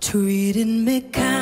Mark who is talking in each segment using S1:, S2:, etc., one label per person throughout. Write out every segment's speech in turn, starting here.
S1: Treating me kind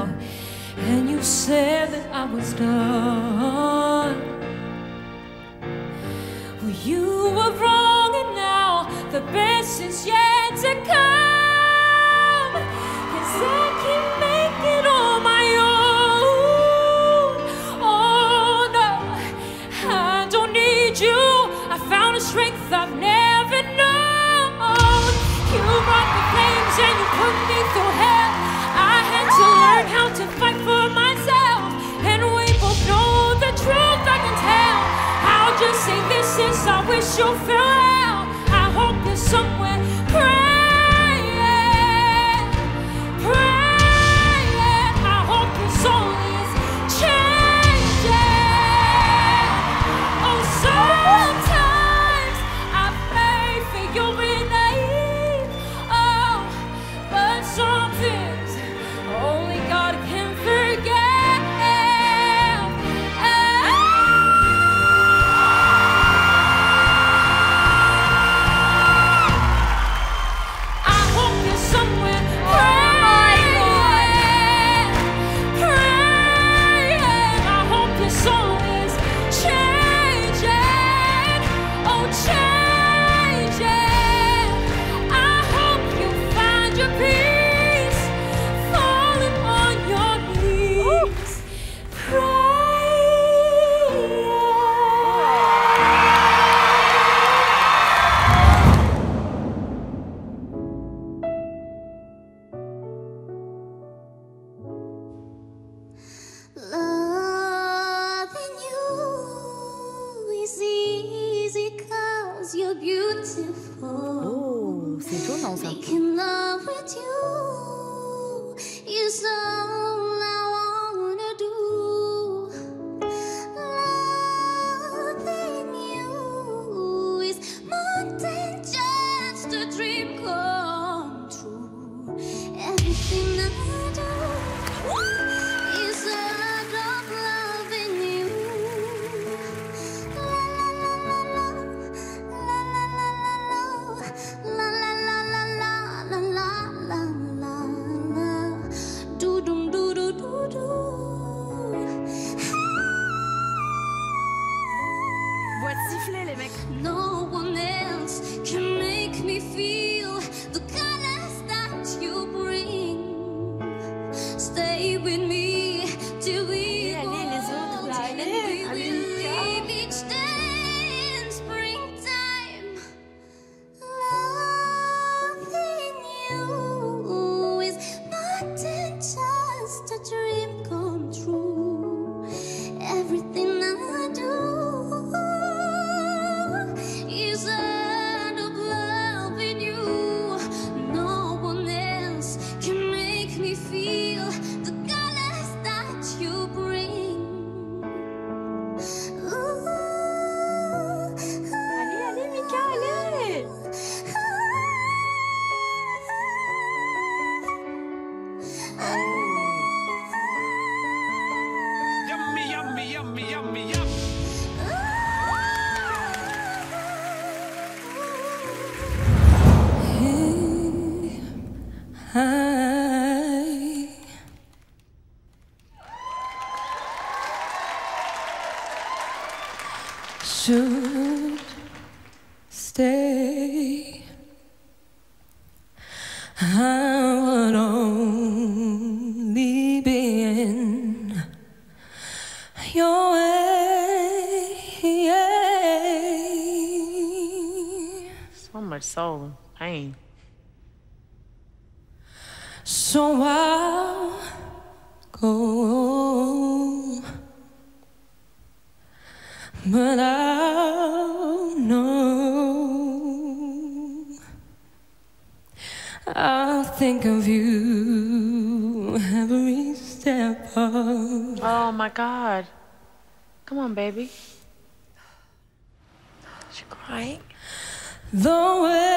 S2: song
S1: and you said that I was done. Well, you were wrong, and now the best is yet to come. Cause I can make it on my own. Oh no, I don't need you. I found a strength I've never known. You brought the flames and you put me through how to fight for myself. And we both know the truth I can tell. I'll just say this is I wish you'll. I hope there's something. soul
S3: pain.
S2: So I'll go but I'll know I'll think of you every step of.
S3: Oh my God! Come on, baby. Is she crying?
S2: the way.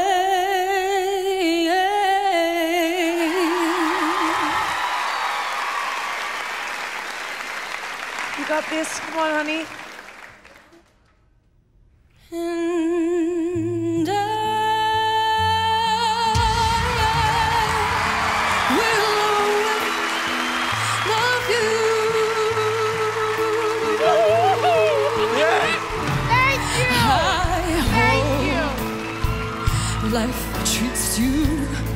S3: You got this? Come on, honey.
S2: life treats you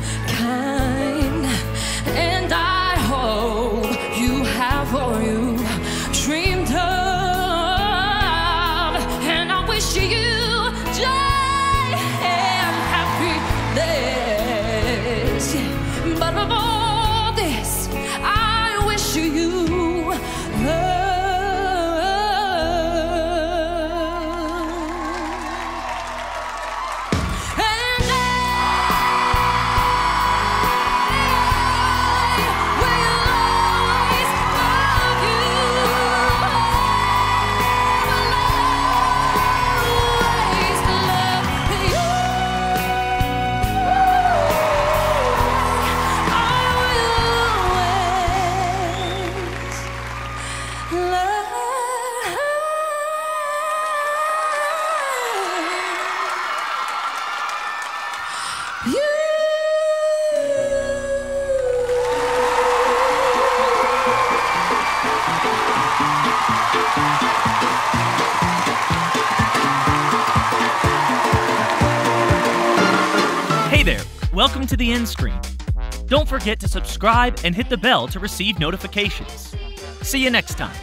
S4: Welcome to the end screen. Don't forget to subscribe and hit the bell to receive notifications. See you next time.